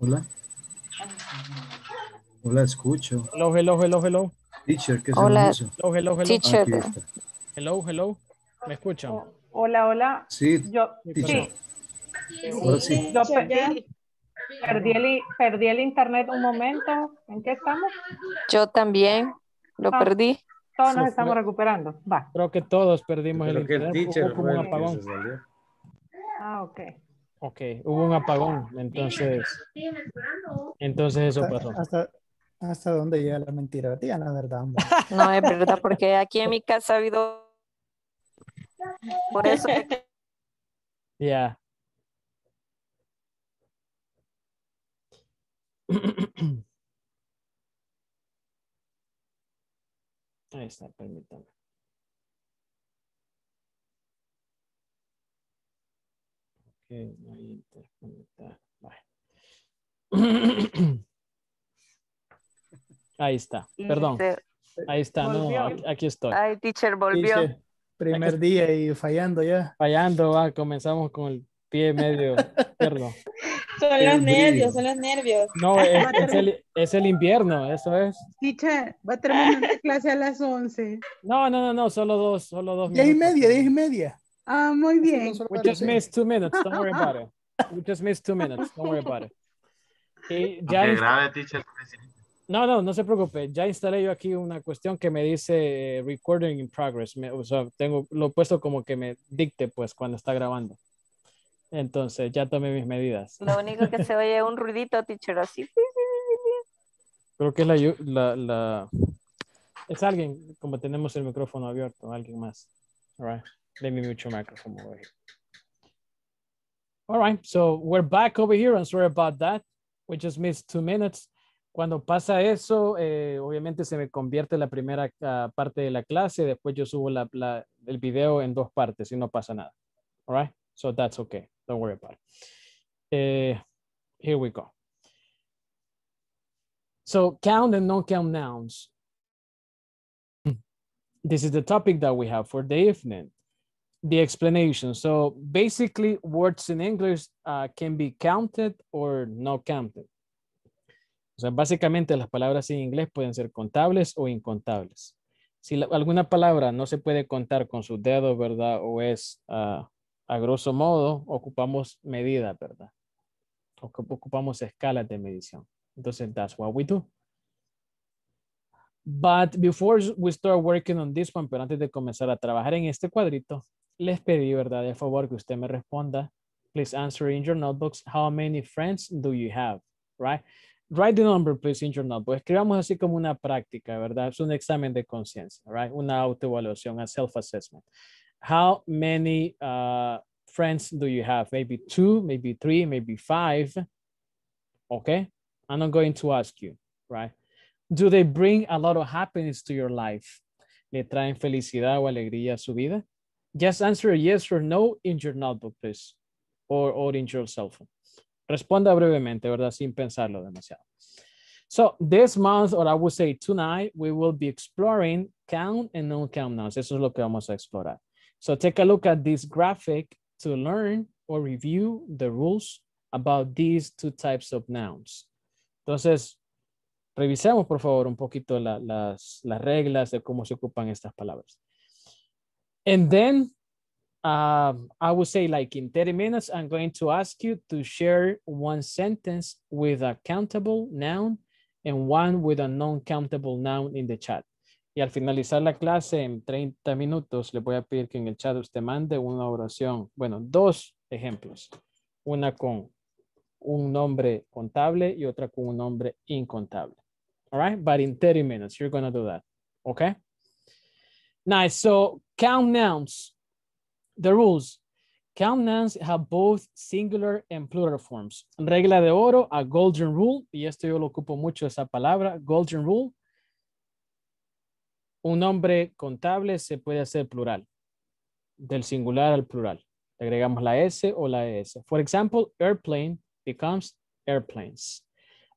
Hola. Hola, escucho. Hello, hello, hello, hello. Teacher, ¿qué Hola. es eso? Hello, hello, hello. Teacher. Aquí está. Hello, hello. ¿Me escuchan? Oh, Hola, hola. Sí, Yo, teacher. sí, Ahora sí. yo perdí, perdí el, perdí el internet un momento. ¿En qué estamos? Yo también lo Ah. perdí. Todos Se nos estamos recuperando. Va. Creo que todos perdimos el Creo que el internet. teacher Hubo como fue un el que apagón. se. Ah, ok. Ok, hubo un apagón. Entonces, entonces eso pasó. Hasta, hasta dónde llega la mentira. Digan la verdad, hombre. No es verdad, porque aquí en mi casa ha habido. Por eso Ya. Ahí está, permítame. Ok, no hay interconectar. Vale. Ahí está, perdón. se- Ahí está, no, Volvió. aquí, aquí estoy. Ay, teacher volvió. Dice, primer día y fallando ya. Fallando, va, comenzamos con el pie medio izquierdo. Son El los brillo. nervios, son los nervios. No, es, es el, es el invierno, eso es. Teacher, va a terminar la clase a las 11. No, no, no, no, solo dos, solo dos Diez y minutos. media, diez y media. Ah, muy bien. We just missed two minutes, don't worry about it. We just missed two minutes, don't worry about it. Y ya inst- grave, teacher. no, no, no se preocupe. Ya instalé yo aquí una cuestión que me dice eh, recording in progress. Me- o sea, tengo lo he puesto como que me dicte pues cuando está grabando. Entonces ya tomé mis medidas. Lo único que se oye es un ruidito, teacher, así. Creo que es la, la, la- es alguien, como tenemos el micrófono abierto, alguien más. All right. Let me mute your microphone over here. All right. So we're back over here. I'm sorry about that. We just missed two minutes. Cuando pasa eso, eh, obviamente se me convierte la primera ah, parte de la clase. Después yo subo el video en dos partes y no pasa nada. All right. So that's okay. Don't worry about it. Eh, here we go. So count and non-count nouns. This is the topic that we have for the evening. The explanation. So basically words in English uh, can be counted or not counted. O sea, básicamente las palabras en inglés pueden ser contables o incontables. Si alguna palabra no se puede contar con sus dedos, ¿verdad? O es ah, a grosso modo, ocupamos medida, ¿verdad? Ocup- Ocupamos escalas de medición. Entonces, that's what we do. But before we start working on this one, pero antes de comenzar a trabajar en este cuadrito, les pedí, ¿verdad? De favor que usted me responda. Please answer in your notebooks. How many friends do you have? Right? Write the number, please, in your notebook. Escribamos así como una práctica, ¿verdad? Es un examen de conciencia, right? Una autoevaluación, a self-assessment. How many uh, friends do you have? Maybe two, maybe three, maybe five. Okay? I'm not going to ask you, right? Do they bring a lot of happiness to your life? ¿Le traen felicidad o alegría a su vida? Just answer yes or no in your notebook, please. Or, or in your cell phone. Responda brevemente, ¿verdad? Sin pensarlo demasiado. So this month, or I would say tonight, we will be exploring count and non-count nouns. Eso es lo que vamos a explorar. So take a look at this graphic to learn or review the rules about these two types of nouns. Entonces, revisemos por favor un poquito la- las, las reglas de cómo se ocupan estas palabras. And then, um, I would say like in 30 minutes, I'm going to ask you to share one sentence with a countable noun and one with a non-countable noun in the chat. Y al finalizar la clase en 30 minutos, le voy a pedir que en el chat usted mande una oración, bueno, dos ejemplos. Una con un nombre contable y otra con un nombre incontable. All right, but in 30 minutes, you're gonna do that. Okay? Nice. So count nouns. The rules. Count nouns have both singular and plural forms. Regla de oro, a golden rule, y esto yo lo ocupo mucho esa palabra, golden rule. Un nombre contable se puede hacer plural, del singular al plural. Agregamos la S o la ES. For example, airplane becomes airplanes.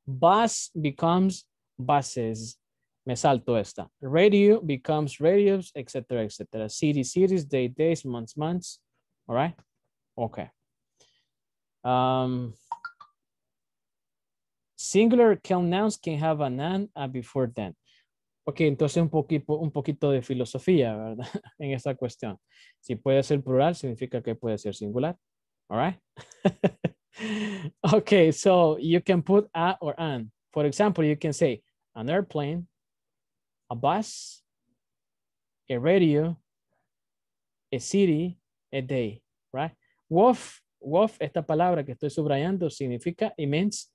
Bus becomes buses. Me salto esta. Radio becomes radios, etcétera, etcétera. City, cities, day, days, months, months. All right? Okay. Um, Singular count nouns can have an and before then. Ok, entonces un poquito, un poquito de filosofía, ¿verdad? en esta cuestión. Si puede ser plural, significa que puede ser singular. All right? okay, so you can put a or an. For example, you can say an airplane, a bus, a radio, a city, a day, right? Wolf, wolf, esta palabra que estoy subrayando significa, it means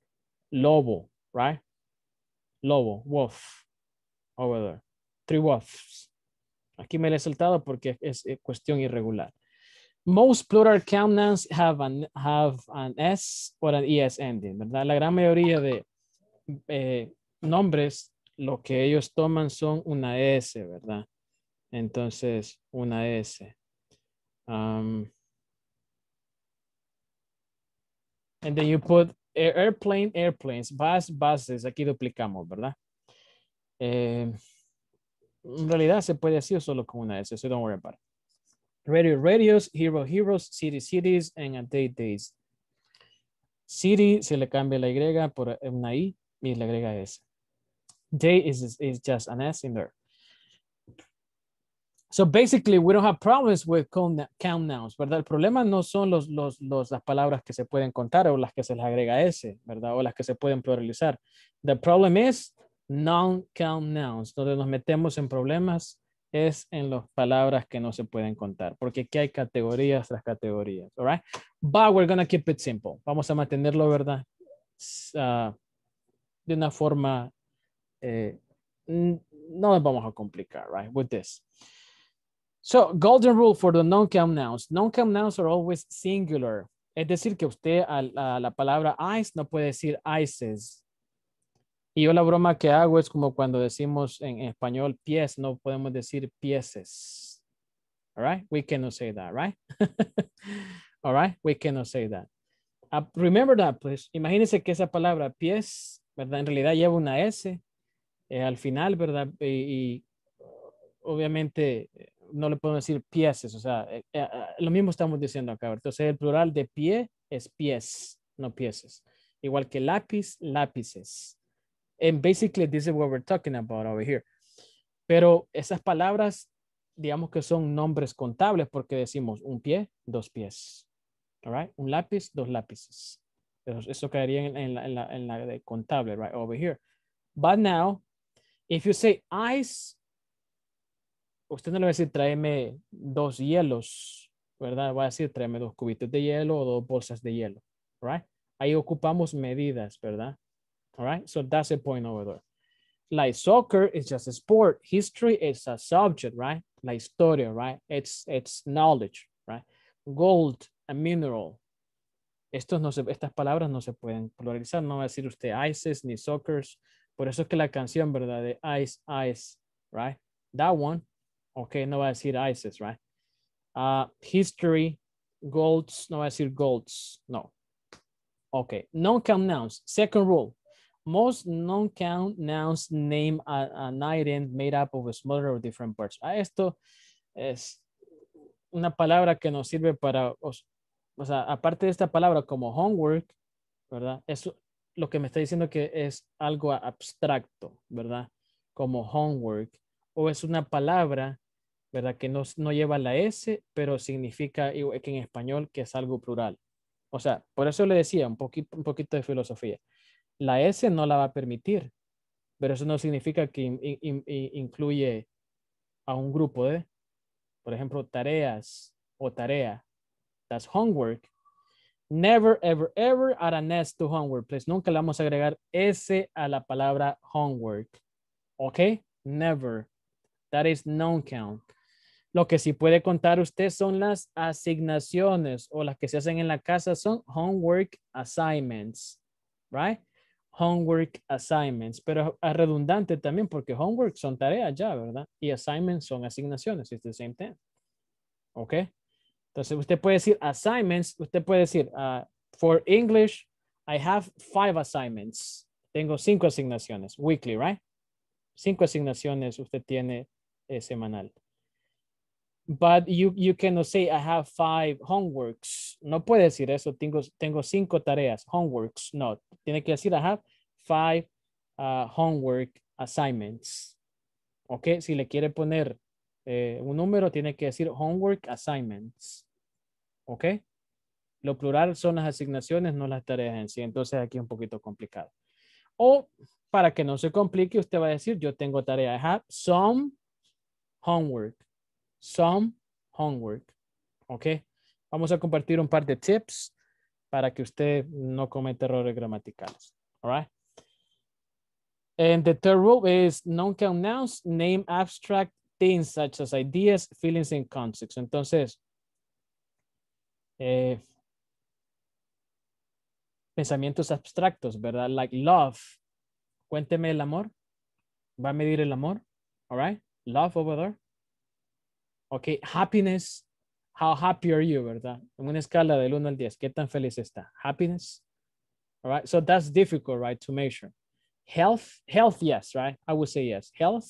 lobo, right? Lobo, wolf, over there. Three wolves. Aquí me lo he saltado porque es, es cuestión irregular. Most plural count nouns have an, have an S or an ES ending, ¿verdad? La gran mayoría de eh, nombres, lo que ellos toman son una S, ¿verdad? Entonces, una S. Um, and then you put air- airplane, airplanes, bus, buses. Aquí duplicamos, ¿verdad? Eh, en realidad se puede decir solo con una S, so don't worry about it. Radio, radios, hero, heroes, city, cities, and a day, days. City se le cambia la Y por una I y le agrega S. Day is, is just an S in there. So basically, we don't have problems with count nouns, ¿verdad? El problema no son los, los, los, las palabras que se pueden contar o las que se les agrega S, ¿verdad? O las que se pueden pluralizar. The problem is non-count nouns. Donde nos metemos en problemas es en las palabras que no se pueden contar, porque aquí hay categorías tras categorías, all right? But we're to keep it simple. Vamos a mantenerlo, ¿verdad? Ah, de una forma, eh, no nos vamos a complicar, right? With this. So, golden rule for the non-count nouns. Non-count nouns are always singular. Es decir, que usted a, la palabra ice no puede decir ices. Y yo la broma que hago es como cuando decimos en español pies, no podemos decir pieces. All right? We cannot say that, right? All right? We cannot say that. Uh, remember that, please. Imagínense que esa palabra pies, ¿verdad? En realidad lleva una S eh, al final, ¿verdad? Y, y, obviamente eh, no le podemos decir pieses, o sea, eh, eh, eh, lo mismo estamos diciendo acá. ¿verdad? Entonces el plural de pie es pies, no pieses. Igual que lápiz, lápices. And basically this is what we're talking about over here. Pero esas palabras, digamos que son nombres contables porque decimos un pie, dos pies. All right? Un lápiz, dos lápices. Eso, eso caería en, en la, en, la, en la de contable, right over here. But now, if you say ice, usted no le va a decir tráeme dos hielos, ¿verdad? Va a decir tráeme dos cubitos de hielo o dos bolsas de hielo, right? Ahí ocupamos medidas, ¿verdad? All right, so that's the point over there. Like soccer is just a sport. History is a subject, right? La historia, right? It's, it's knowledge, right? Gold, a mineral. Estos no se, estas palabras no se pueden pluralizar. No va a decir usted ices ni soccers. Por eso es que la canción, ¿verdad? De ice, ice, right? That one, okay, no va a decir ices, right? Uh, history, golds, no va a decir golds, no. Okay, non-count nouns. Second rule, most non-count nouns name a, an item made up of a smaller or different parts. Ah, esto es una palabra que nos sirve para, o, sea, aparte de esta palabra como homework, ¿verdad? Lo que me está diciendo que es algo abstracto, ¿verdad? Como homework. O es una palabra, ¿verdad? Que no, no lleva la S, pero significa que en español que es algo plural. O sea, por eso le decía un poquito, un poquito de filosofía. La S no la va a permitir, pero eso no significa que in- in- in- incluye a un grupo de, por ejemplo, tareas o tarea. That's homework. Never, ever, ever add an S to homework, please. Nunca le vamos a agregar S a la palabra homework. ¿Ok? Never. That is non-count. Lo que sí puede contar usted son las asignaciones o las que se hacen en la casa son homework assignments, right? Homework assignments, pero es redundante también porque homework son tareas ya, ¿verdad? Y assignments son asignaciones, it's the same thing. ¿Ok? Entonces usted puede decir assignments, usted puede decir, uh, for English, I have five assignments. Tengo cinco asignaciones, weekly, right? Cinco asignaciones usted tiene eh, semanal. But you, you cannot say I have five homeworks. No puede decir eso. Tengo, tengo cinco tareas. Homeworks. No. Tiene que decir I have five uh, homework assignments. Ok, si le quiere poner eh, un número, tiene que decir homework assignments. Ok. Lo plural son las asignaciones, no las tareas en sí. Entonces aquí es un poquito complicado. O para que no se complique, usted va a decir, yo tengo tarea. I have some homework. Some homework. Ok. Vamos a compartir un par de tips para que usted no cometa errores gramaticales. All right. And the third rule is non-count nouns, name abstract things such as ideas, feelings, and concepts. Entonces, eh, pensamientos abstractos, ¿verdad? Like love. Cuénteme el amor. Va a medir el amor. All right. Love over there. Okay. Happiness. How happy are you, verdad? En una escala del 1 al 10, ¿qué tan feliz está? Happiness. All right. So that's difficult, right, to measure. Health, health, yes, right? I would say yes. Health.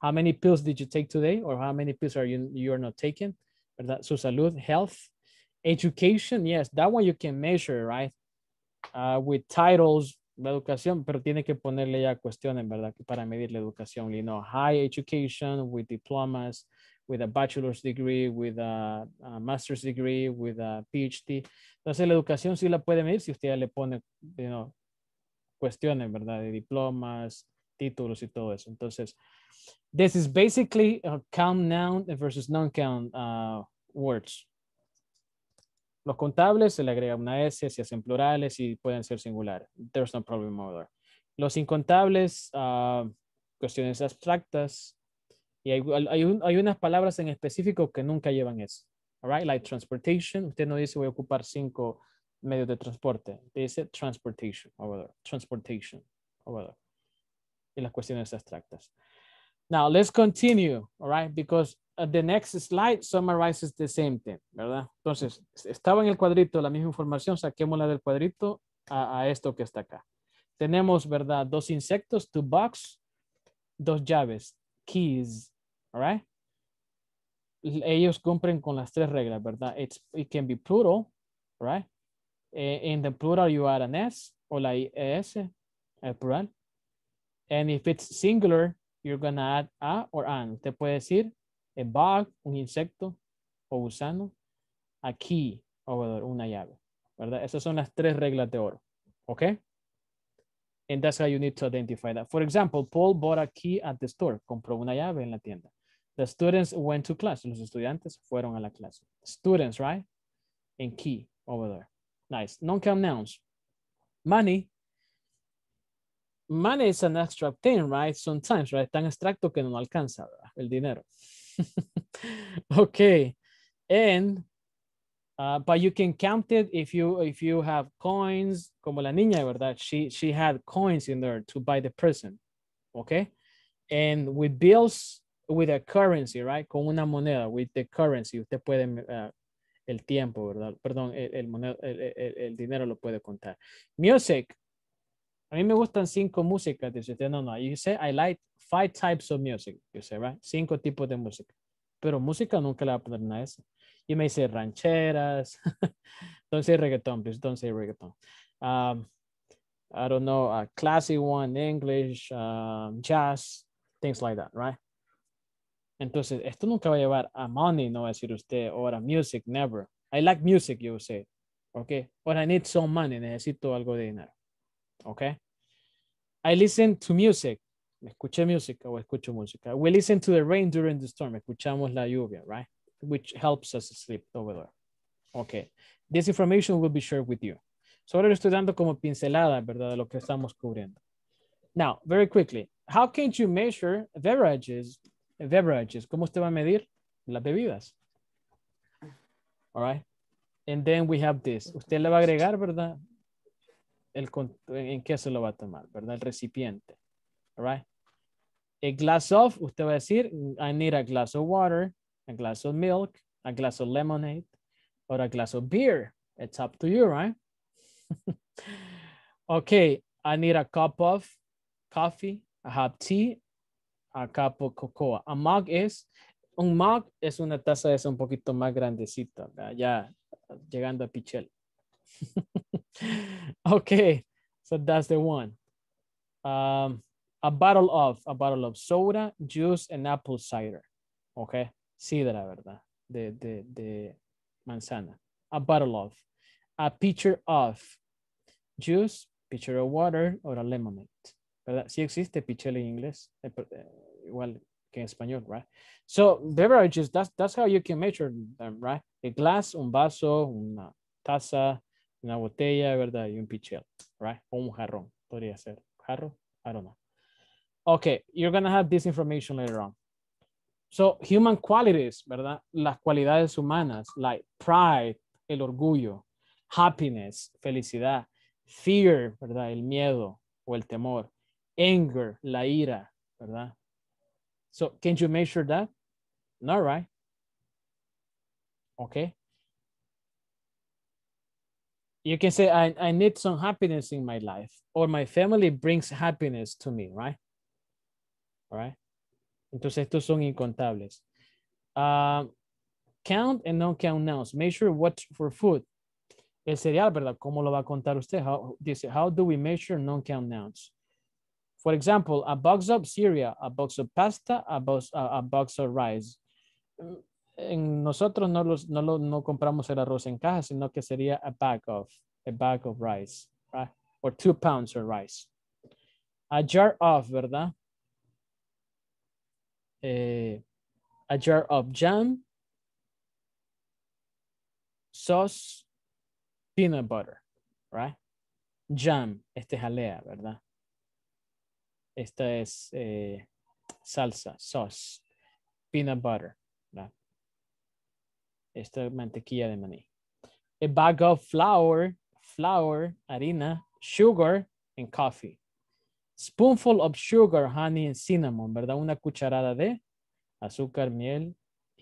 How many pills did you take today? Or how many pills are you you're not taking? ¿Verdad? Su salud, health. Education, yes, that one you can measure, right? Uh, with titles, la educación, pero tiene que ponerle ya cuestiones, ¿verdad? Para medir la educación, you know, high education with diplomas, with a bachelor's degree, with a, master's degree, with a PhD. Entonces la educación sí la puede medir si usted le pone, you know, cuestiones, ¿verdad? De diplomas, títulos y todo eso. Entonces, this is basically a count noun versus non-count uh, words. Los contables se le agrega una S, si hacen plurales y pueden ser singulares. There's no problem there. Los incontables, uh, cuestiones abstractas, y hay, hay, hay unas palabras en específico que nunca llevan eso. All right, like transportation. Usted no dice voy a ocupar cinco medios de transporte. Dice transportation over there. Transportation over. Y las cuestiones abstractas. Now, let's continue, all right? Because the next slide summarizes the same thing, ¿verdad? Entonces, es- estaba en el cuadrito la misma información, saquémosla del cuadrito a, esto que está acá. Tenemos, ¿verdad? Dos insectos, two bugs, dos llaves, keys, all right? L- Ellos cumplen con las tres reglas, ¿verdad? It's, it can be plural, right? Eh, In the plural, you add an S o la ES, el plural. And if it's singular, you're gonna add a or an. Usted puede decir a bug, un insecto o gusano, a key, o una llave, ¿verdad? Esas son las tres reglas de oro, ¿ok? And that's how you need to identify that. For example, Paul bought a key at the store. Compró una llave en la tienda. The students went to class. Los estudiantes fueron a la clase. Students, right? And key over there. Nice. Non-count nouns. Money. Money is an abstract thing, right? Sometimes, right? Tan abstracto que no alcanza. El dinero. okay. And, uh, but you can count it if you if you have coins, como la niña, ¿verdad? She she had coins in there to buy the present. Okay. And with bills, with a currency, right? Con una moneda, with the currency, usted puede uh, el tiempo, ¿verdad? Perdón, el, el, moneda, el, el, el dinero lo puede contar. Music. A mí me gustan cinco músicas. Dice usted, no, no. You say, I like five types of music. You say, right? Cinco tipos de música. Pero música nunca le va a poner una S. Y rancheras. don't say reggaeton, please. Don't say reggaeton. Um, I don't know, a classic one, English, um, jazz, things like that, right? Entonces, esto nunca va a llevar a money, no va a decir usted, or a music, never. I like music, you say. Okay. Or I need some money, necesito algo de dinero. Okay. I listen to music. Escuché música o escucho música. We listen to the rain during the storm. Escuchamos la lluvia, right? Which helps us sleep over there. Okay. This information will be shared with you. So ahora le estoy dando como pincelada, ¿verdad? De lo que estamos cubriendo. Now, very quickly, how can you measure beverages? Beverages, ¿cómo usted va a medir las bebidas? All right. And then we have this. Usted le va a agregar, ¿verdad? El, ¿En qué se lo va a tomar, verdad? El recipiente. Right. A glass of, usted va a decir, I need a glass of water, a glass of milk, a glass of lemonade, or a glass of beer. It's up to you, right? okay, I need a cup of coffee, I have tea, a cup of cocoa. A mug is, un mug es una taza esa un poquito más grandecita, ya llegando a pichel. okay, so that's the one. Um, a bottle of, a bottle of soda, juice, and apple cider. Okay. Sidra, ¿verdad? De, de, de manzana. A bottle of. A pitcher of juice, pitcher of water, or a lemonade. ¿Verdad? Sí existe pitcher en inglés. eh, eh, Igual que en español, right? So beverages, that's, that's how you can measure them, right? A glass, un vaso, una taza, una botella, ¿verdad? Y un pichel, right? O un jarrón, podría ser. Jarro, I don't know. Okay, you're gonna have this information later on. So human qualities, ¿verdad? Las cualidades humanas, like pride, el orgullo, happiness, felicidad, fear, ¿verdad? El miedo o el temor, anger, la ira, ¿verdad? So can you measure that? No, right? Okay. You can say, I, I need some happiness in my life, or my family brings happiness to me, right? All right. Entonces, estos son incontables. Ah, count and non-count nouns. Measure what for food. El cereal, ¿verdad? ¿Cómo lo va a contar usted? How, dice, how do we measure non-count nouns? For example, a box of cereal, a box of pasta, a box, a, a box of rice. En nosotros no, los, no, lo- no compramos el arroz en caja, sino que sería a bag of, a bag of rice, right? Or two pounds of rice. A jar of, ¿verdad? Eh, a jar of jam, sauce, peanut butter, right? Jam, este es jalea, ¿verdad? Esta es eh, salsa, sauce, peanut butter. Esta es mantequilla de maní. A bag of flour, flour, harina, sugar, and coffee. Spoonful of sugar, honey, and cinnamon, ¿verdad? Una cucharada de azúcar, miel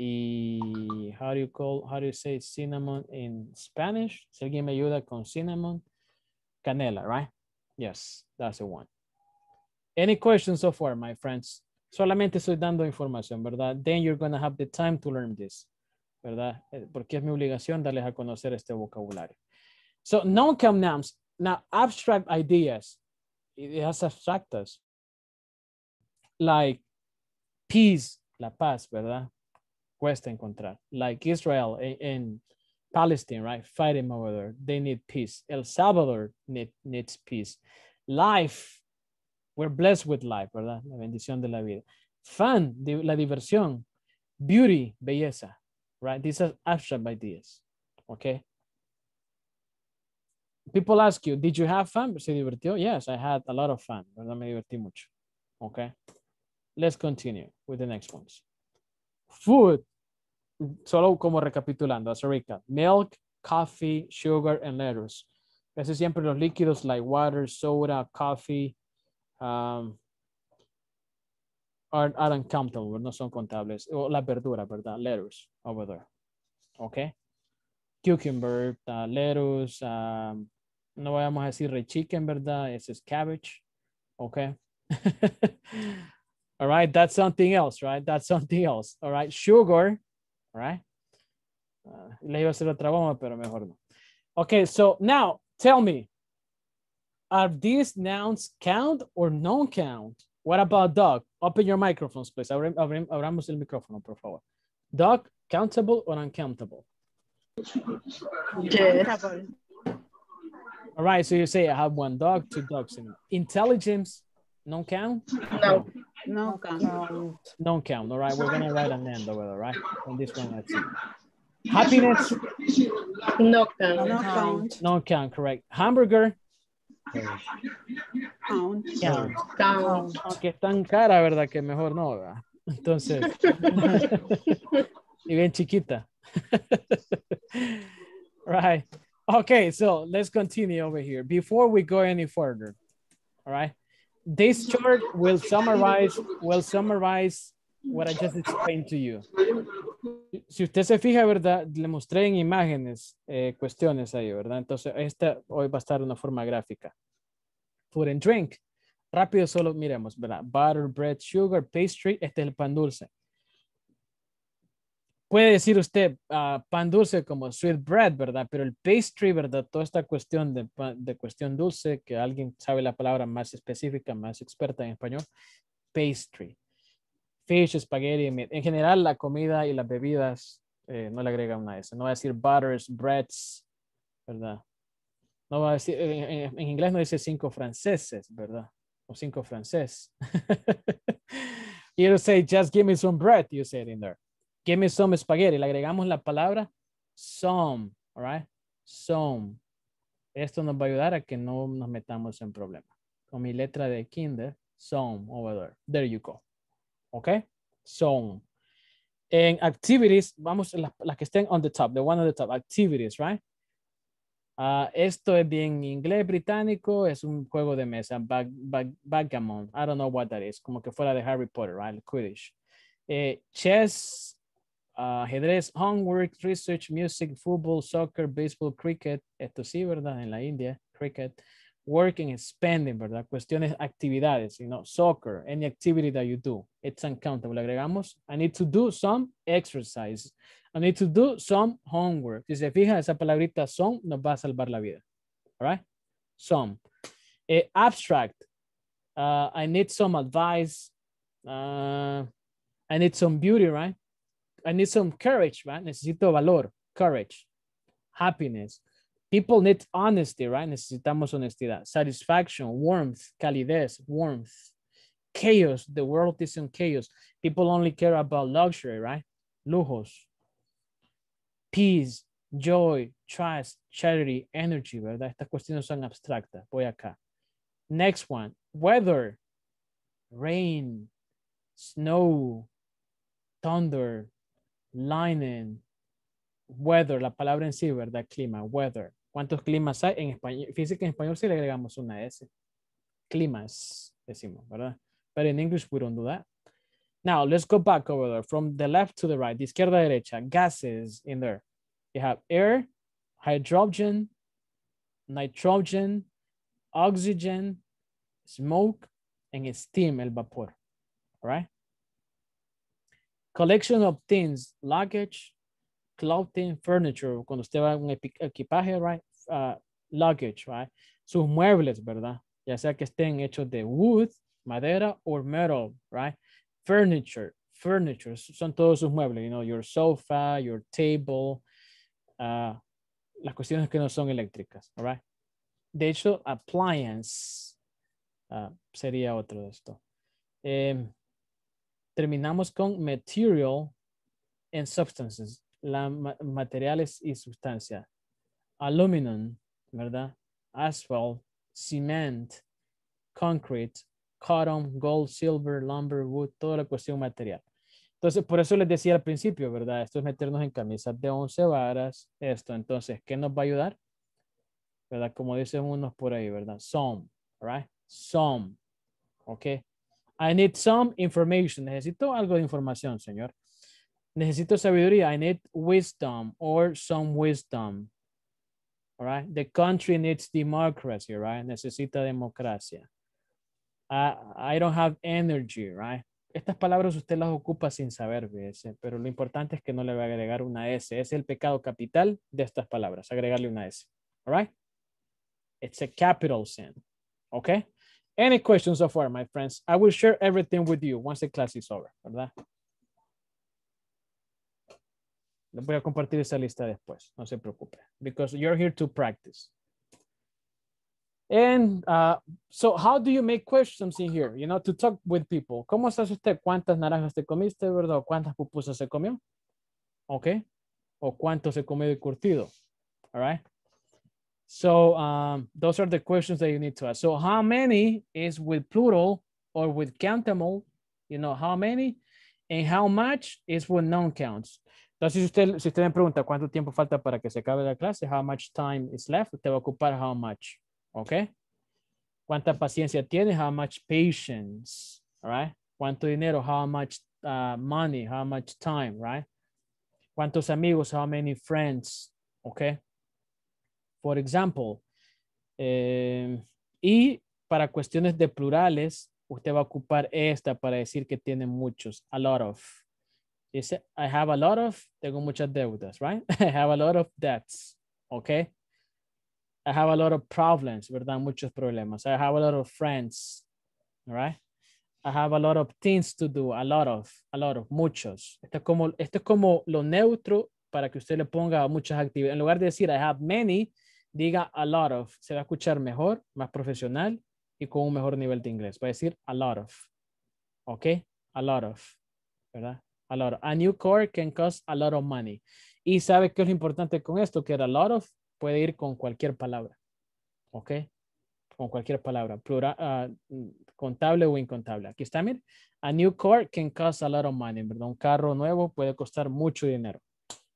y how do you call, how do you say cinnamon in Spanish? Si alguien me ayuda con cinnamon, canela, right? Yes, that's the one. Any questions so far, my friends? Solamente estoy dando información, ¿verdad? Then you're going to have the time to learn this, ¿verdad? Eh, Porque es mi obligación darles a conocer este vocabulario. So, non-count nouns. Now, abstract ideas. Ideas abstractas. Like peace, la paz, ¿verdad? Cuesta encontrar. Like Israel in Palestine, right? Fighting over there. They need peace. El Salvador need, needs peace. Life. We're blessed with life, ¿verdad? La bendición de la vida. Fun, la diversión. Beauty, belleza, right? These are abstract ideas, okay? People ask you, did you have fun? ¿Se divirtió? Yes, I had a lot of fun, ¿verdad? Me divertí mucho, okay? Let's continue with the next ones. Food, solo como recapitulando, as a recap. Milk, coffee, sugar, and lettuce. Casi siempre los líquidos like water, soda, coffee, um, are, are uncountable, no son contables. O la verdura, ¿verdad? Lettuce over there. Okay. Cucumber, uh, lettuce, um, no vamos a decir red chicken, ¿verdad? Ese es cabbage. Okay. All right, that's something else, right? That's something else. All right, sugar, all right? Uh, le iba a hacer otra bomba, pero mejor no. Okay, so now tell me, are these nouns count or non-count? What about dog? Open your microphones, please. Abrim- abrim- abramos el micrófono, por favor. Dog, countable or uncountable? Countable. All right, so you say I have one dog, two dogs. In intelligence, non-count? No. No count. Non-count. All right, we're gonna write an end over there, right? On this one, let's see. Happiness, No count. No count. non-count, correct. Hamburger, Count. count. Count. Aunque es tan cara, ¿verdad? Que mejor no, ¿verdad? Entonces, y bien chiquita. right. Okay, so let's continue over here. Before we go any further, all right? This chart will summarize, will summarize what I just explained to you. Si usted se fija, ¿verdad? Le mostré en imágenes eh, cuestiones ahí, ¿verdad? Entonces, esta hoy va a estar una forma gráfica. Food and drink. Rápido solo miremos, ¿verdad? Butter, bread, sugar, pastry. Este es el pan dulce. puede decir usted ah, pan dulce como sweet bread, ¿verdad? Pero el pastry, ¿verdad? Toda esta cuestión de, de cuestión dulce, que alguien sabe la palabra más específica, más experta en español, pastry. Fish, spaghetti, meat. En general, la comida y las bebidas eh, no le agregan una S. No va a decir butters, breads, ¿verdad? No va a decir, en, en- inglés no dice cinco franceses, ¿verdad? O cinco francés. you say, just give me some bread, you said in there. Give me some spaghetti. Le agregamos la palabra some, all? Some. Esto nos va a ayudar a que no nos metamos en problemas. Con mi letra de kinder, some over there. There you go. Okay? Some. En activities, vamos las, que estén on the top, the one on the top, activities, right? Ah, esto es bien inglés británico, es un juego de mesa, bag, bag- backgammon. I don't know what that is, como que fuera de Harry Potter, right? El Quidditch. Eh, chess, ah, ajedrez, homework, research, music, fútbol, soccer, baseball, cricket. Esto sí, ¿verdad? En la India, cricket. Working and spending, ¿verdad? Cuestiones, actividades, you know, soccer, any activity that you do, it's uncountable. Le agregamos, I need to do some exercise. I need to do some homework. Si se fija, esa palabrita some nos va a salvar la vida. All right? Some. Eh, abstract. Uh, I need some advice. Uh, I need some beauty, right? I need some courage, right? Necesito valor, courage, happiness. People need honesty, right? Necesitamos honestidad. Satisfaction, warmth, calidez, warmth. Chaos, the world is in chaos. People only care about luxury, right? Lujos. Peace, joy, trust, charity, energy, ¿verdad? Estas cuestiones son abstractas. Voy acá. Next one, weather, rain, snow, thunder, lightning, weather, la palabra en sí, ¿verdad? Clima, weather. ¿Cuántos climas hay en español? Fíjense en español sí le agregamos una S. Climas, decimos, ¿verdad? But in English, we don't do that. Now, let's go back over there from the left to the right, de izquierda a derecha, gases in there. You have air, hydrogen, nitrogen, oxygen, smoke, and steam, el vapor. All right? Collection of things, luggage, clothing, furniture. Cuando usted va a un equipaje, right? Uh, luggage, right? Sus muebles, ¿verdad? Ya sea que estén hechos de wood, madera, or metal, right? Furniture, furniture, son todos sus muebles, you know, your sofa, your table, uh, las cuestiones que no son eléctricas, all right? De hecho, appliance ah, sería otro de esto. Em, terminamos con material and substances, la ma- materiales y sustancia. Aluminum, ¿verdad? Asphalt, cement, concrete, cotton, gold, silver, lumber, wood, toda la cuestión material. Entonces, por eso les decía al principio, ¿verdad? Esto es meternos en camisas de 11 varas, esto. Entonces, ¿qué nos va a ayudar? ¿Verdad? Como dicen unos por ahí, ¿verdad? Some, right? Some, ¿ok? I need some information. Necesito algo de información, señor. Necesito sabiduría. I need wisdom or some wisdom. All right. The country needs democracy, right? Necesita democracia. I, don't have energy, right? Estas palabras usted las ocupa sin saber, pero lo importante es que no le va a agregar una S. Es el pecado capital de estas palabras, agregarle una S. All right? It's a capital sin. Okay? Any questions so far, my friends? I will share everything with you once the class is over, ¿verdad? Voy a compartir esa lista después, no se preocupe, because you're here to practice. And uh, so how do you make questions in here? You know, to talk with people. ¿Cómo estás usted? ¿Cuántas naranjas te comiste, verdad? ¿O ¿Cuántas pupusas se comió? ¿Ok? ¿O cuánto se comió de curtido? All right. So um, those are the questions that you need to ask. So how many is with plural or with countable? You know, how many? And how much is with non-counts? Entonces, si usted, si usted me pregunta cuánto tiempo falta para que se acabe la clase, how much time is left, usted va a ocupar how much. ¿Ok? ¿Cuánta paciencia tiene? How much patience? Right? ¿Cuánto dinero? How much uh, money? How much time? Right? ¿Cuántos amigos? How many friends? ¿Ok? For example, eh, y para cuestiones de plurales, usted va a ocupar esta para decir que tiene muchos, a lot of. Dice, I have a lot of, tengo muchas deudas, right? I have a lot of debts, okay? I have a lot of problems, ¿verdad? Muchos problemas. I have a lot of friends, right? I have a lot of things to do, a lot of, a lot of, muchos. Esto es como, esto es como lo neutro para que usted le ponga muchas actividades. En lugar de decir I have many, diga a lot of. Se va a escuchar mejor, más profesional y con un mejor nivel de inglés. Va a decir a lot of. ¿Ok? A lot of. ¿Verdad? A. A new car can cost a lot of money. Y sabe qué es lo importante con esto, que a lot of puede ir con cualquier palabra. ¿Ok? Con cualquier palabra. Plural, ah, contable o incontable. Aquí está, mire. A new car can cost a lot of money. ¿verdad? Un carro nuevo puede costar mucho dinero.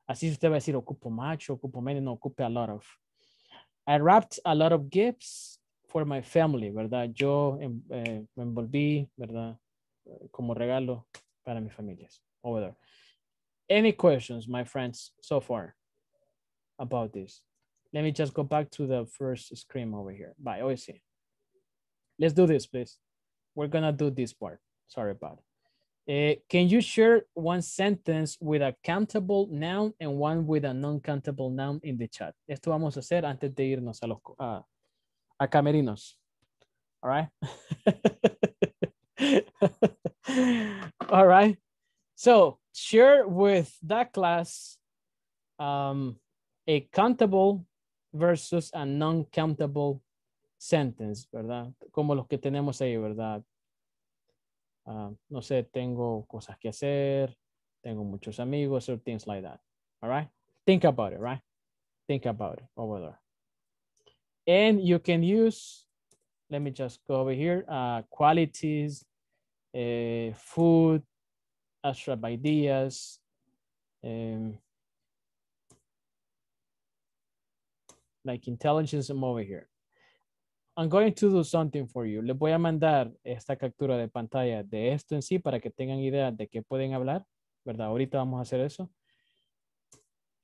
Así usted va a decir, ocupo mucho, ocupo menos, no ocupe a lot of. I wrapped a lot of gifts for my family, ¿verdad? Yo em- eh, me envolví, ¿verdad? Como regalo para mis familias. Over there. Any questions, my friends, so far about this? Let me just go back to the first screen over here. Bye, always. Let's do this, please. We're gonna do this part. Sorry about it. Eh, can you share one sentence with a countable noun and one with a non-countable noun in the chat? Esto vamos a hacer antes de irnos a los a, a camerinos. All right. All right. So share with that class um, a countable versus a non-countable sentence, ¿verdad? Como los que tenemos ahí, ¿verdad? Ah, no sé, tengo cosas que hacer, tengo muchos amigos, or things like that. All right. Think about it, right? Think about it over there. And you can use, let me just go over here, uh, qualities, eh, food, abstract ideas, um, like intelligence, I'm over here. I'm going to do something for you. Les voy a mandar esta captura de pantalla de esto en sí para que tengan idea de qué pueden hablar, ¿verdad? Ahorita vamos a hacer eso.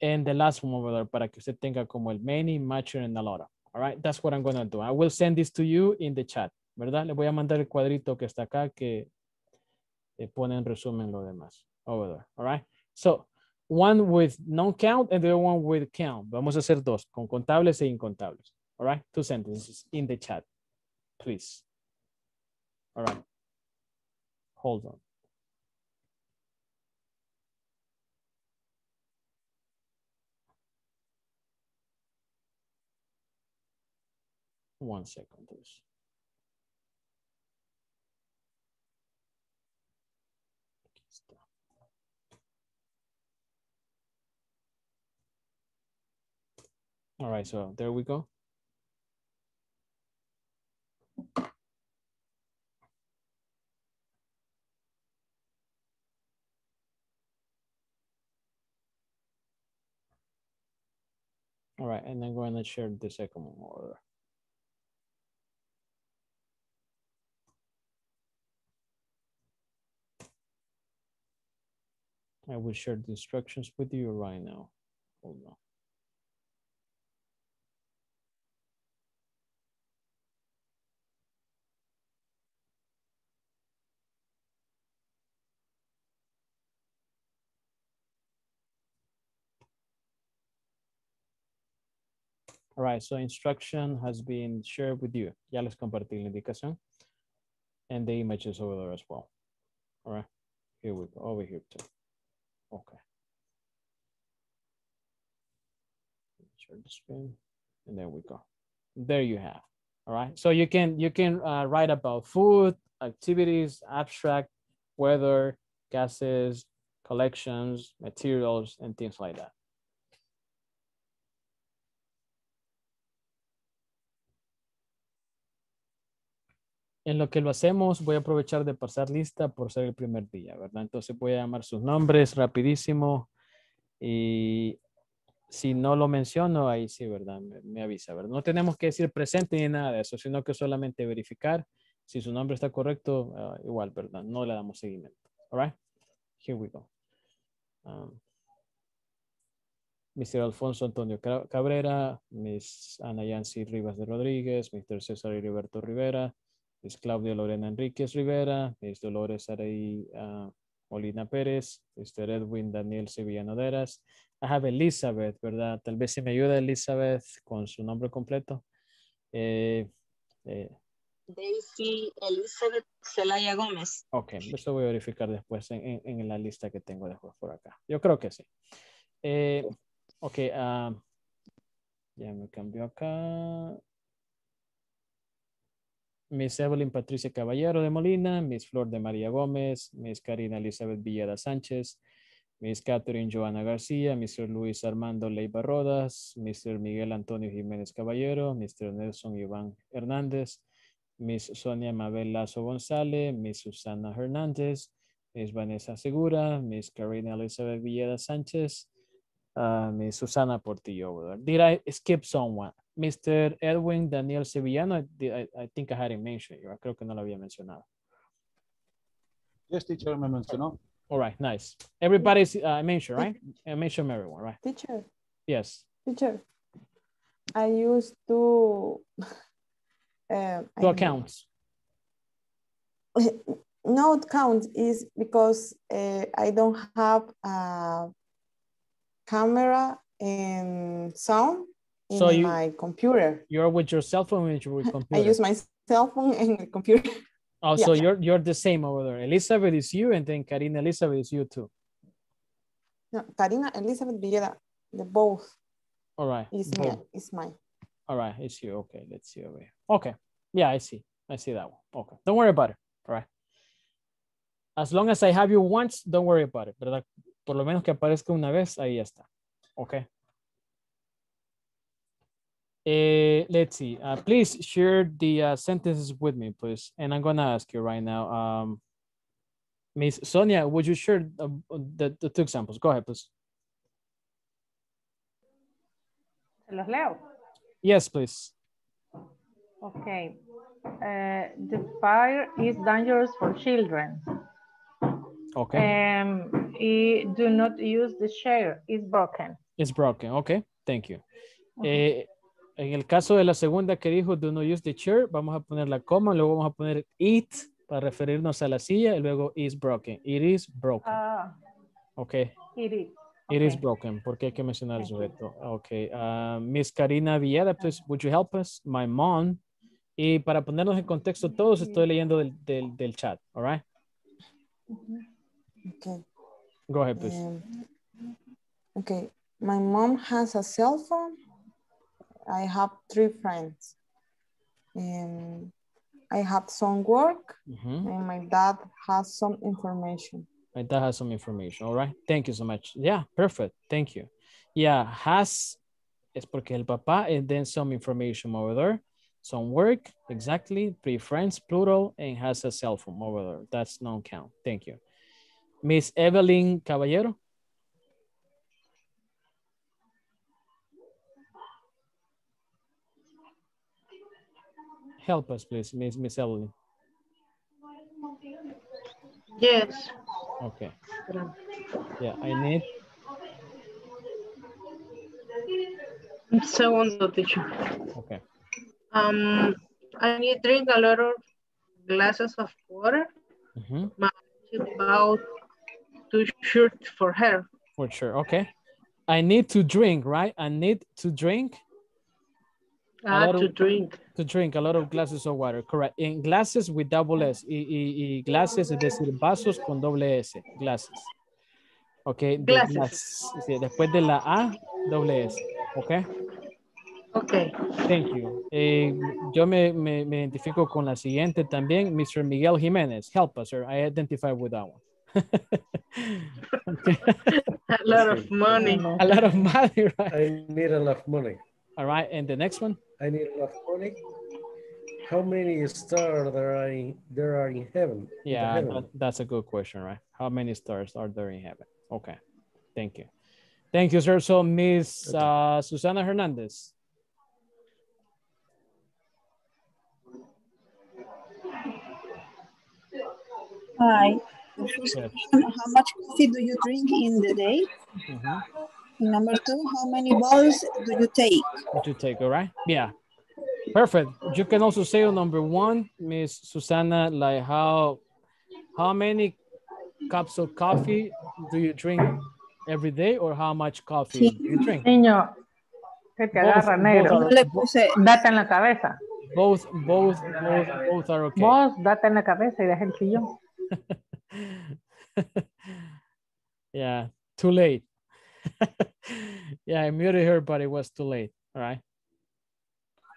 And the last one over there para que usted tenga como el many, mature, and a lot. All right, that's what I'm going to do. I will send this to you in the chat, ¿verdad? Le voy a mandar el cuadrito que está acá que Eh, pone en resumen lo demás. Over there, all right? So, one with non-count and the other one with count. Vamos a hacer dos, con contables e incontables. All right, two sentences in the chat, please. All right. Hold on. One second, please. All right, so there we go. All right, and then go ahead and share the second one. I will share the instructions with you right now. Hold on. All right, so instruction has been shared with you. Ya les compartí la indicación. And the images over there as well. All right, here we go, over here too. Okay. Share the screen, and there we go. There you have. All right, so you can you can uh, write about food, activities, abstract, weather, gases, collections, materials, and things like that. En lo que lo hacemos, voy a aprovechar de pasar lista por ser el primer día, ¿verdad? Entonces voy a llamar sus nombres rapidísimo y si no lo menciono, ahí sí, ¿verdad? Me, avisa, ¿verdad? No tenemos que decir presente ni nada de eso, sino que solamente verificar si su nombre está correcto, ah, igual, ¿verdad? No le damos seguimiento. All right? Here we go. Um, Mr. Alfonso Antonio Ca- Cabrera, Miss Ana Yancy Rivas de Rodríguez, Mr. César Heriberto Rivera, Miss Claudia Lorena Enríquez Rivera, Miss Dolores Araí ah, Molina Pérez, Mr. Edwin Daniel Sevillano Deras. I have Elizabeth, ¿verdad? Tal vez si me ayuda Elizabeth con su nombre completo. Eh, eh, Daisy Elizabeth Celaya Gómez. ok, eso voy a verificar después en, en- en la lista que tengo después por acá. Yo creo que sí. Eh, ok, ah, ya me cambió acá. Miss Evelyn Patricia Caballero de Molina, Miss Flor de María Gómez, Miss Karina Elizabeth Villada Sánchez, Miss Catherine Joana García, Mr. Luis Armando Leiva Rodas, Mr. Miguel Antonio Jiménez Caballero, Mr. Nelson Iván Hernández, Miss Sonia Mabel Lazo González, Miss Susana Hernández, Miss Vanessa Segura, Miss Karina Elizabeth Villada Sánchez, uh, Miss Susana Portillo. Did I skip someone? Mr. Edwin Daniel Sevillano, I, did- I, I think I hadn't mentioned you. Creo que no lo había mencionado. Yes, teacher, me mencionó. All right, nice. Everybody's uh, mentioned, right? I mentioned everyone, right? Teacher, Yes. teacher. I used to. Uh, Two I- accounts. No count is because uh, I don't have a camera and sound in So you- my computer. You're with your cell phone with your I use my cell phone and the computer. oh, so you're you're the same over there. Elizabeth is you, and then Karina Elizabeth is you too. No, Karina Elizabeth Villeda, the both All right. is both. me, is mine. All right, it's you. Okay, let's see over here. Okay. Yeah, I see. I see that one. Okay. Don't worry about it. All right. As long as I have you once, don't worry about it, ¿verdad? Uh, por lo menos que aparezca una vez, ahí ya está. Okay. Eh, let's see. Uh, please share the uh, sentences with me, please. And I'm gonna ask you right now. Um, Miss Sonia, would you share the, the, the two examples? Go ahead, please. ¿Se los leo? Yes, please. Okay. Uh, the fire is dangerous for children. Okay. Um, do not use the chair. It's broken. It's broken. Okay, thank you. Eh, en el caso de la segunda que dijo, do not use the chair, vamos a poner la coma, luego vamos a poner it para referirnos a la silla y luego is broken. It is broken. Ah, Okay, it is. it is Okay. broken porque hay que mencionar el sujeto. Okay, uh, Miss Karina Villada, please, would you help us? My mom. Y para ponernos en contexto todos, estoy leyendo del, del, del chat, all right? Okay. Go ahead, please. Um, okay. My mom has a cell phone. I have three friends. And I have some work Mhm. and my dad has some information. My dad has some information. All right. Thank you so much. Yeah, perfect. Thank you. Yeah, has es porque el papá and then some information over there. Some work, exactly. Three friends, plural, and has a cell phone over there. That's non-count. Thank you. Miss Evelyn Caballero. Help us, please, Miss, Miss Evelyn. Yes. Okay. Yeah, I need Un segundo, teacher. Okay. Um, I need drink a lot of glasses of water. Mhm. About two shirts for her. For sure. Okay. I need to drink, right? I need to drink Ah, lot to drink. To drink a lot of glasses of water. Correct. In glasses with double S. Y, y, y glasses, es decir, vasos con doble S. Glasses. Okay. de Glasses. glass. Sí, después de la A, doble S. Okay. Okay. Thank you. Eh, yo me, me, me identifico con la siguiente también. Mr. Miguel Jiménez. Help us, sir. I identify with that one. Okay. A lot of money. a lot of money, right? I need a lot of money. All right. And the next one? I need a lot of money. How many stars there are in, there are in heaven? in Yeah, heaven? that, that's a good question, right? How many stars are there in heaven? Okay, thank you. Thank you, sir. So, Miss uh, Susana Hernandez. Hi. Yes. How much coffee do you drink in the day? Mhm. Number two, how many balls do you take? What you take, all right? Yeah, perfect. You can also say on number one, Miss Susana, like how how many cups of coffee do you drink every day or how much coffee Sí. do you drink? Niño, que te Both- agarra both negro. are- le puse, Date en la cabeza. Both, both, both, both are okay. Vos date en la cabeza y deja el sillón. yeah, too late. yeah, I muted her, but it was too late. All right.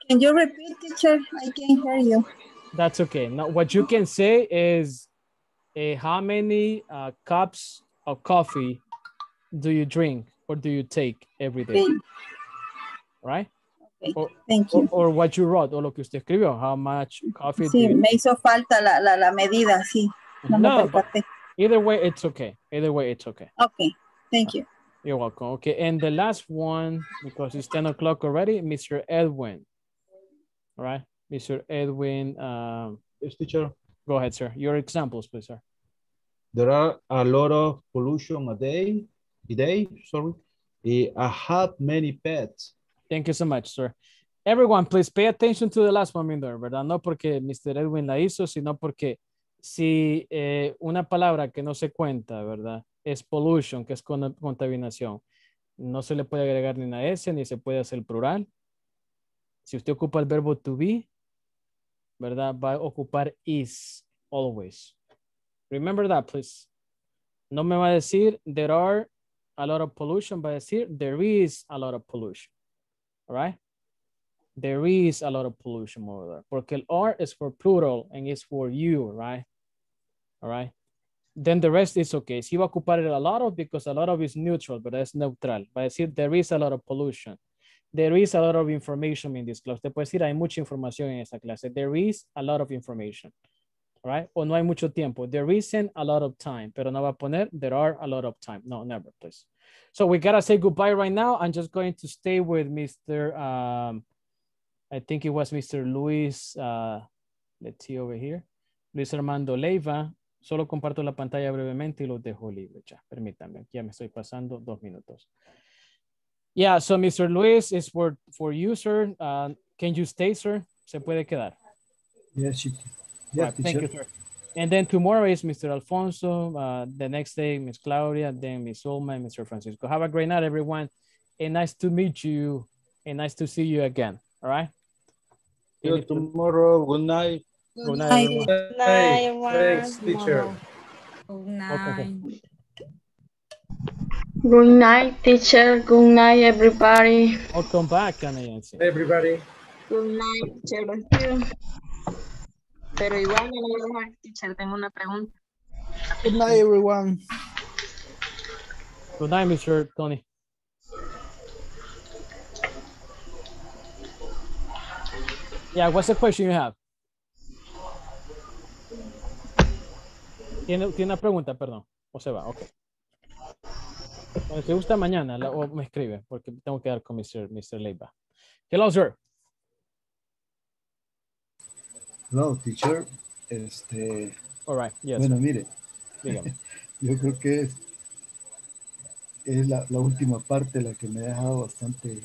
can you repeat, teacher? I can't hear you. That's okay. Now, what you can say is eh, how many uh, cups of coffee do you drink or do you take every day? Okay, Right? okay, Or, thank you. or what you wrote, o lo que usted escribió. How much coffee do Sí, you me hizo falta la, la, la medida, sí. No No, either way, it's okay. Either way, it's okay. Okay, thank you. You're welcome. Okay, and the last one, because it's 10 o'clock already, Mr. Edwin. All right, Mr. Edwin, um, Yes, teacher. go ahead, sir. Your examples, please, sir. There are a lot of pollution a day, a day, sorry. Eh, I have many pets. Thank you so much, sir. Everyone, please pay attention to the last one, Mindor, ¿verdad? No porque Mr. Edwin la hizo, sino porque si eh, una palabra que no se cuenta, ¿verdad? Es pollution, que es con- contaminación. No se le puede agregar ni una S, ni se puede hacer plural. Si usted ocupa el verbo to be, ¿verdad? Va a ocupar is, always. Remember that, please. No me va a decir, there are a lot of pollution, va a decir, there is a lot of pollution. All right? There is a lot of pollution over there. Porque el are is for plural and it's for you, right? All right? Then the rest is okay. Si va a ocupar a lot of because a lot of is neutral, but es neutral. Va a decir there is a lot of pollution. There is a lot of information in this class. Usted puede decir hay mucha información en esta clase. There is a lot of information. Right? O no hay mucho tiempo. There isn't a lot of time. Pero no va a poner there are a lot of time. No, never, please. So we gotta say goodbye right now. I'm just going to stay with Mr. Um, I think it was Mr. Luis. Uh, let's see over here. Luis Armando Leiva. Solo comparto la pantalla brevemente y los dejo libres. Ya, permítanme. Aquí ya me estoy pasando dos minutos. Yeah, so Mr. Luis is for, for you, sir. Uh, can you stay, sir? Se puede quedar. Yes, she- yes, Right, thank you, sir. And then tomorrow is Mr. Alfonso. Uh, the next day, Miss Claudia, then Miss Olma and Mr. Francisco. Have a great night, everyone. And nice to meet you. And nice to see you again. All right. See you tomorrow. Good night. Good night, everyone. Good night, everyone. Thanks, teacher. Good Okay. night. Good night, teacher. Good night, everybody. Welcome back, Ana Yancy. Everybody. Good night, teacher. Pero igual me lo voy a dejar, teacher. Tengo una pregunta. Good night, everyone. Good night, Mr. Tony. Yeah, what's the question you have? Tiene, tiene una pregunta, perdón. O se va, ok. Cuando te gusta mañana, la- o me escribe, porque tengo que dar con Mr. Mr. Leiva. Hello, sir. Hello, teacher. Este, All right, yes. bueno, mire, Dígame. yo creo que es, es la, la última parte la que me ha dejado bastante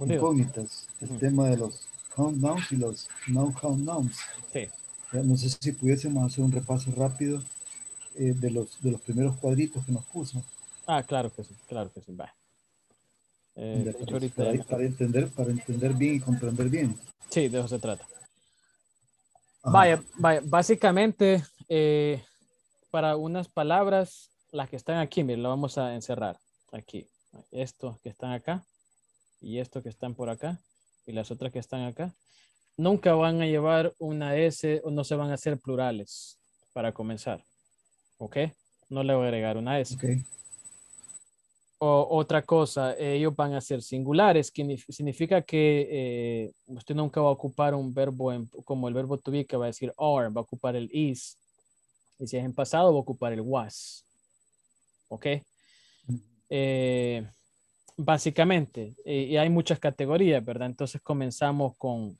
incógnitas. El tema de los count nouns y los no count nouns. Sí. Ya No sé si pudiésemos hacer un repaso rápido eh, de, los, de los primeros cuadritos que nos puso. Ah, claro que sí, claro que sí. Va. Eh, para, ahorita para- ya para entender, para entender bien y comprender bien. Sí, de eso se trata. Ajá. Vaya, vaya, básicamente, eh, para unas palabras, las que están aquí, mire, lo vamos a encerrar aquí. Estos que están acá y estos que están por acá y las otras que están acá, nunca van a llevar una S o no se van a hacer plurales para comenzar. ¿Ok? No le voy a agregar una S. O otra cosa, ellos van a ser singulares, que ni- significa que eh, usted nunca va a ocupar un verbo en- como el verbo to be que va a decir are, va a ocupar el is. Y si es en pasado, va a ocupar el was. ¿Ok? Eh, básicamente, eh, y hay muchas categorías, ¿verdad? Entonces comenzamos con,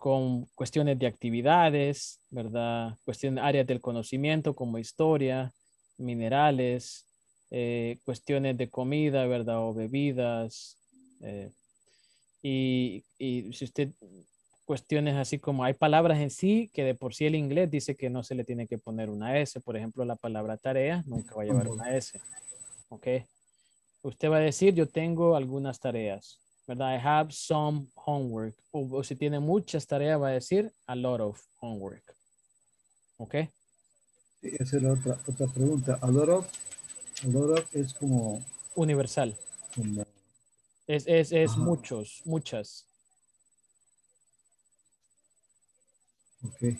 con cuestiones de actividades, ¿verdad? Cuestiones, áreas del conocimiento como historia, minerales, eh, cuestiones de comida, ¿verdad? O bebidas. eh, y, y si usted cuestiones así como hay palabras en sí que de por sí el inglés dice que no se le tiene que poner una S. Por ejemplo, la palabra tarea nunca va a llevar una S. ¿Ok? Usted va a decir, yo tengo algunas tareas. ¿Verdad? I have some homework. O, o si tiene muchas tareas, va a decir a lot of homework. ¿Ok? Esa es la otra, otra pregunta. A lot of, a lot of es como, Universal. como Es, es, es Ajá. muchos, muchas. ok.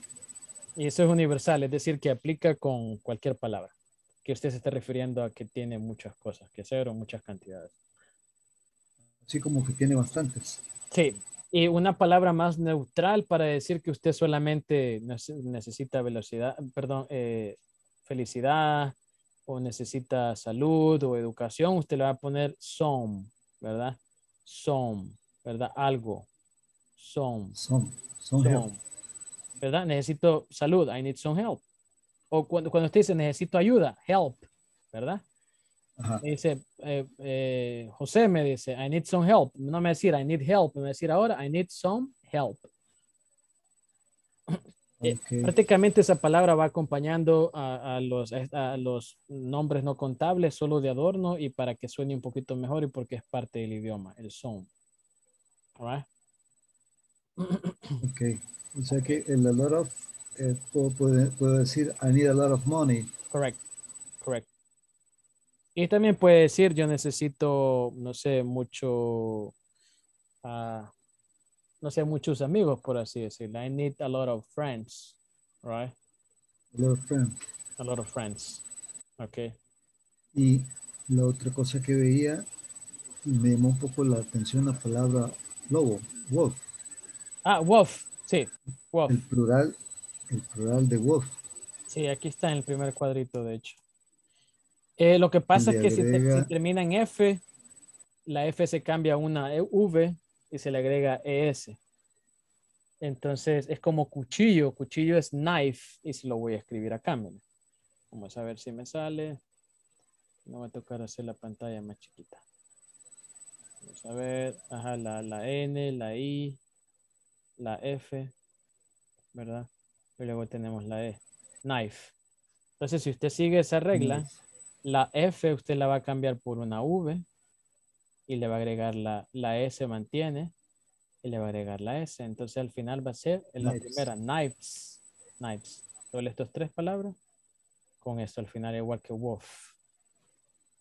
Y eso es universal, es decir, que aplica con cualquier palabra. Que usted se esté refiriendo a que tiene muchas cosas que hacer o muchas cantidades. Así como que tiene bastantes. Sí, y una palabra más neutral para decir que usted solamente nece- necesita velocidad, perdón, eh, felicidad o necesita salud o educación, usted le va a poner some, ¿verdad? Some, ¿verdad? Algo. Some. Son, son help. some, ¿verdad? Necesito salud, I need some help. O cuando, cuando usted dice necesito ayuda, help, ¿verdad? Ajá. Dice, eh, eh, José me dice, I need some help. No me decir, I need help. Me decir ahora, I need some help. Eh, Ok. Prácticamente esa palabra va acompañando a, a los, a los nombres no contables, solo de adorno y para que suene un poquito mejor y porque es parte del idioma, el. All right? Ok. O sea que el a lot of, eh, puedo- puedo decir, I need a lot of money. Correct, correct. Y también puede decir, yo necesito, no sé, mucho, ah, no sé, muchos amigos, por así decirlo. I need a lot of friends, right? A lot of friends. A lot of friends. Okay. Y la otra cosa que veía, me llamó un poco la atención la palabra lobo, wolf. Ah, wolf, sí, wolf. El plural, el plural de wolf. Sí, aquí está en el primer cuadrito, de hecho. Eh, lo que pasa le es que si, te- agrega- si termina en F, la F se cambia a una E- V y se le agrega ES. Entonces es como cuchillo. Cuchillo es knife y se lo voy a escribir acá. mire. Vamos a ver si me sale. No va a tocar hacer la pantalla más chiquita. Vamos a ver. Ajá, la, la N, la I, la F, ¿verdad? Y luego tenemos la E. Knife. Entonces, si usted sigue esa regla. La F usted la va a cambiar por una V y le va a agregar la, la S mantiene y le va a agregar la S. Entonces al final va a ser en la Knives. primera, knives, knives. Solo estas tres palabras con esto al final igual que wolf.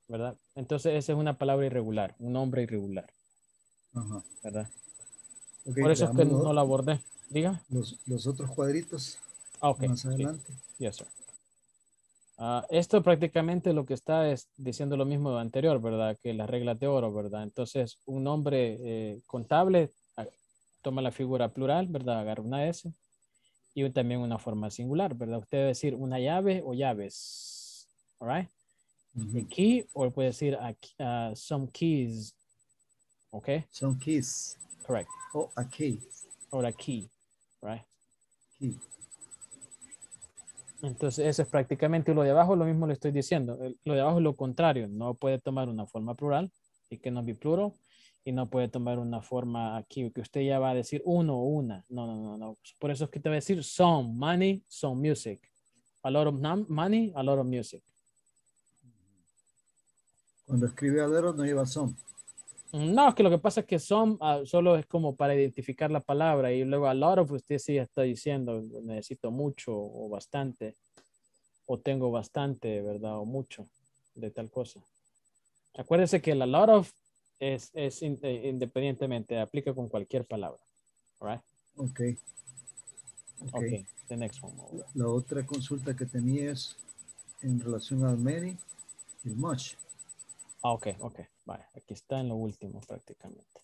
¿Verdad? Entonces esa es una palabra irregular, un nombre irregular, Ajá. ¿verdad? Ok, Por eso es que no la abordé. Diga. los, los otros cuadritos Ah, más sí. adelante. Yes, sir. Ah, esto prácticamente lo que está es diciendo lo mismo anterior, ¿verdad? Que las reglas de oro, ¿verdad? Entonces, un nombre eh, contable ah, toma la figura plural, ¿verdad? Agarra una S y también una forma singular, ¿verdad? Usted debe decir una llave o llaves, all right? Ujú. A key, o puede decir ah, some keys, ¿ok? Son keys. Correct. O a key. Or a key, right? Key. Entonces, eso es prácticamente lo de abajo, lo mismo le estoy diciendo. Lo de abajo es lo contrario. No puede tomar una forma plural y que no be plural. Y no puede tomar una forma aquí que usted ya va a decir uno o una. No, no, no, no. Por eso es que te va a decir some money, some music. A lot of money, a lot of music. Cuando escribe alero no lleva son. No, es que lo que pasa es que some ah, solo es como para identificar la palabra y luego a lot of usted sí está diciendo necesito mucho o bastante o tengo bastante, ¿verdad? O mucho de tal cosa. Acuérdese que la lot of es, es in- eh, independientemente, aplica con cualquier palabra. All right? Ok. Ok. Okay, the next one. La otra consulta que tenía es en relación al many y el much. Ah, ok, ok. Vale, aquí está en lo último prácticamente.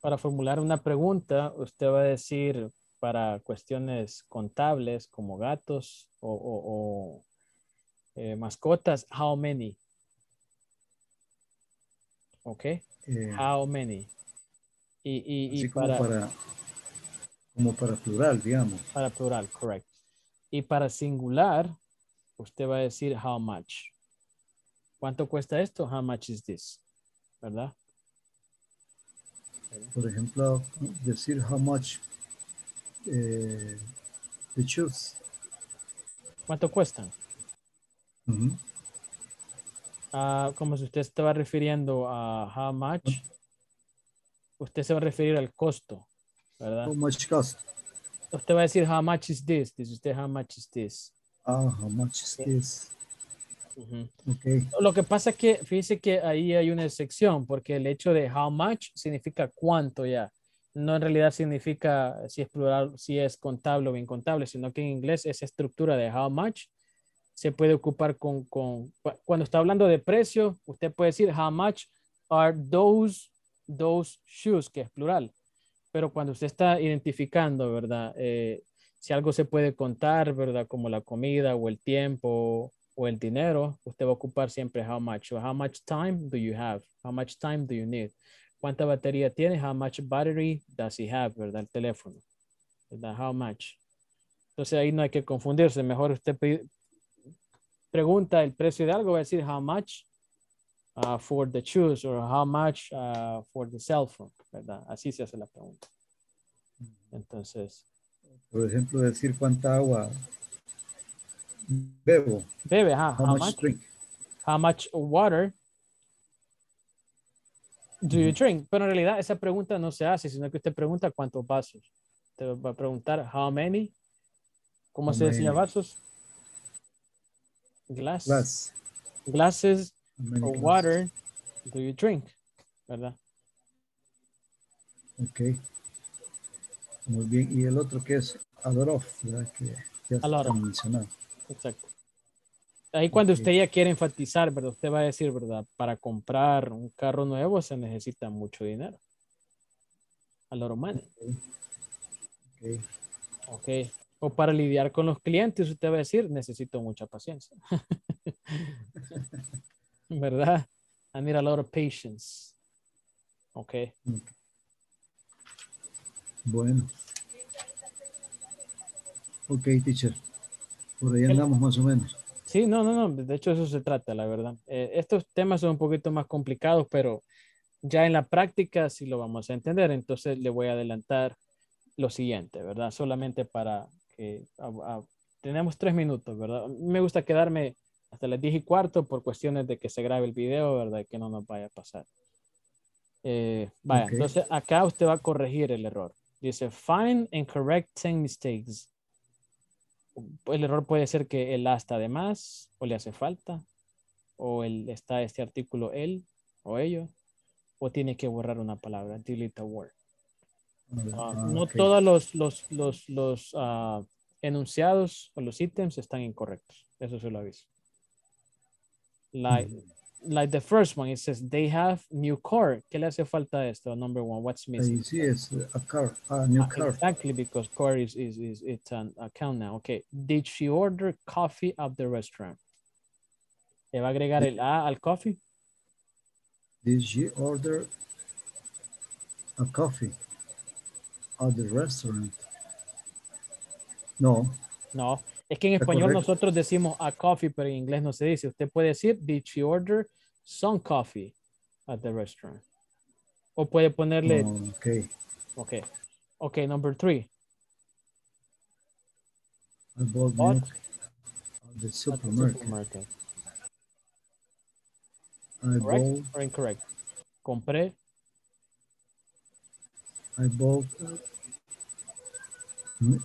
Para formular una pregunta, usted va a decir para cuestiones contables como gatos o, o- o, eh, mascotas, how many. Ok, Eh, how many. Y, y, y así como para, para, como para plural, digamos. para plural, correct. Y para singular, usted va a decir how much. ¿Cuánto cuesta esto? How much is this? ¿Verdad? Por ejemplo, decir how much eh, the shoes. ¿Cuánto cuestan? Ah, como si usted estaba refiriendo a how much, usted se va a referir al costo, ¿verdad? How much cost? Usted va a decir how much is this, dice usted how much is this. Ah, how much is this? Okay. Lo que pasa es que, fíjese que ahí hay una excepción, porque el hecho de how much significa cuánto ya. No en realidad significa si es plural, si es contable o incontable, sino que en inglés esa estructura de how much se puede ocupar con, con cu- cuando está hablando de precio, usted puede decir how much are those, those shoes, que es plural. Pero cuando usted está identificando, ¿verdad? Eh, si algo se puede contar, ¿verdad? Como la comida o el tiempo o el dinero, usted va a ocupar siempre how much. How much time do you have? How much time do you need? ¿Cuánta batería tiene? How much battery does he have? ¿Verdad? El teléfono. ¿Verdad? How much. Entonces ahí no hay que confundirse. Mejor usted pregunta el precio de algo, va a decir how much uh, for the shoes or how much uh, for the cell phone. ¿Verdad? Así se hace la pregunta. Entonces, Por ejemplo, decir cuánta agua bebo. bebe, ajá, How how much much? drink? how much water do you drink? Pero en realidad esa pregunta no se hace, sino que usted pregunta cuántos vasos. Te va a preguntar how many. ¿Cómo How se decía vasos? Glass. Glass. Glasses glasses? water do you drink? ¿Verdad? Ok. Muy bien. Y el otro que es a lot of, ¿verdad? Que ya A lot of. mencionado. Exacto. Ahí cuando usted ya quiere enfatizar, ¿verdad? Usted va a decir, ¿verdad? Para comprar un carro nuevo se necesita mucho dinero. A lot of money. Ok. Ok. O para lidiar con los clientes, usted va a decir, necesito mucha paciencia. ¿Verdad? I need a lot of patience. Ok. Bueno. Ok, teacher. Por ahí andamos más o menos. Sí, no, no, no. De hecho, eso se trata, la verdad. Eh, estos temas son un poquito más complicados, pero ya en la práctica sí lo vamos a entender. Entonces le voy a adelantar lo siguiente, ¿verdad? Solamente para que a- a- tenemos tres minutos, ¿verdad? Me gusta quedarme hasta las 10 y cuarto por cuestiones de que se grabe el video, ¿verdad? Que no nos vaya a pasar. Eh, vaya, Ok. entonces acá usted va a corregir el error. Dice, find and correct 10 mistakes. El error puede ser que el A está de más, o le hace falta, o el, está este artículo él, o ello, o tiene que borrar una palabra, delete a word. Ah, Ah, no todos los, los, los, los ah, enunciados o los ítems están incorrectos. Eso se lo aviso. Like, like the first one, it says they have new car. ¿Qué le hace falta a esto? Number one, what's missing? Sí es a car, a new Ah, car. Exactly, because car is, is, is it's an account now. Okay. Did she order coffee at the restaurant? ¿Le va a agregar el A al coffee? Did she order a coffee at the restaurant? No. No. Es que en español nosotros decimos a coffee, pero en inglés no se dice. Usted puede decir, did she order some coffee at the restaurant? O puede ponerle, Oh, ok. okay. Okay, number three. I bought milk at the At the supermarket. supermarket. I Correct bought, or incorrect? Compré. I bought uh,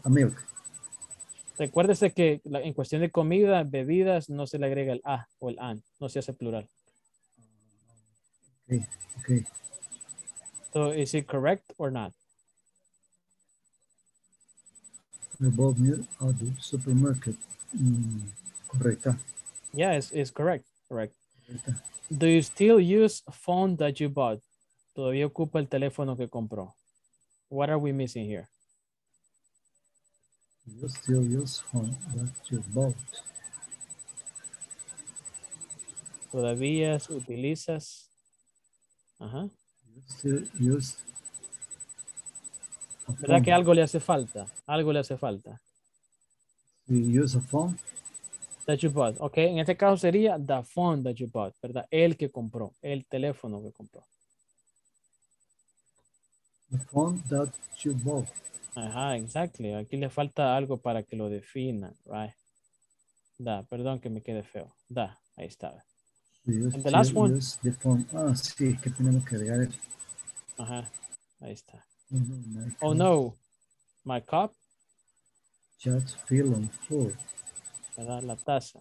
a milk. Recuérdese que en cuestión de comida, bebidas, no se le agrega el A o el AN. No se hace plural. Okay, okay. So, is it correct or not? Bought milk at the supermarket. Mm, correcta. Yeah, it's, it's correct. Correct. correcta. Do you still use phone that you bought? Todavía ocupa el teléfono que compró. What are we missing here? You still use phone that you bought. Todavía utilizas. Ajá. Still ¿Verdad que algo le hace falta? Algo le hace falta. You use a phone. That you bought. Ok, en este caso sería the phone that you bought, ¿verdad? El que compró, el teléfono que compró. The phone that you bought. Ajá, exactly. Aquí le falta algo para que lo defina, right? Da, perdón que me quede feo. Da, ahí está. Use- And the last one. use the phone. Ah, sí, es que tenemos que agregar el- Ajá, ahí está. Oh, no, my Oh cup no, my cup, Just fell on the floor. ¿verdad? La taza.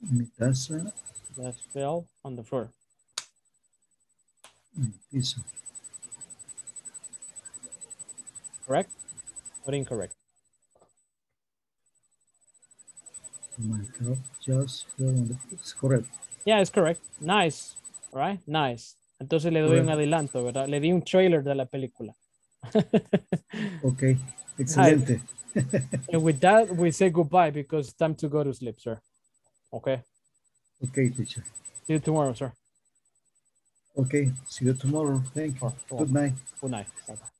Mi taza Just fell on the floor. el piso. Correct or incorrect? My cup just fell on the floor. It's correct. Yeah, it's correct. Nice. right? nice. Entonces le doy un Correct. adelanto, ¿verdad? Le di un trailer de la película. Ok, excelente. And with that, we say goodbye because it's time to go to sleep, sir. Okay. Ok, teacher. See you tomorrow, sir. Ok, see you tomorrow. Thank you. Good night. Good night. Bye-bye.